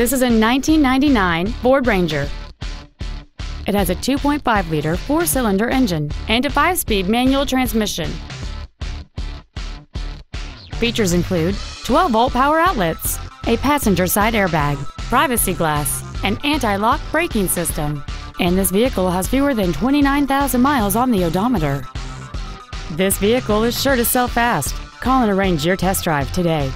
This is a 1999 Ford Ranger. It has a 2.5-liter four-cylinder engine and a 5-speed manual transmission. Features include 12-volt power outlets, a passenger side airbag, privacy glass, an anti-lock braking system, and this vehicle has fewer than 29,000 miles on the odometer. This vehicle is sure to sell fast. Call and arrange your test drive today.